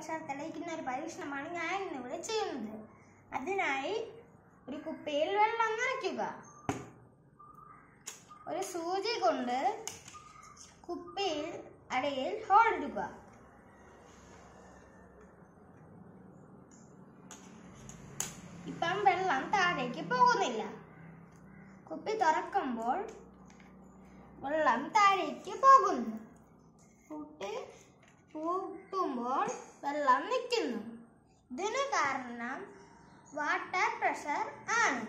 Pressure തെളിയിക്കുന്ന ഒരു പരീക്ഷണമാണ് ഞാൻ ഇന്നിവിടെ ചെയ്യുന്നത്. അതിനായി ഒരു കുപ്പിയിൽ വെള്ളം നിറയ്ക്കുക. ഒരു സൂചി കൊണ്ട് കുപ്പിയിൽ അടയിൽ ഹോളിടുക ഇപ്പം വെള്ളം താഴേക്ക് പോകുന്നില്ല. കുപ്പി തുറക്കുമ്പോൾ വെള്ളം താഴേക്ക് പോകുന്നു. പൂട്ടുമ്പോൾ വെള്ളം നിൽക്കുന്നു. ഇതിനു കാരണം വാട്ടർ പ്രഷർ ആണ്.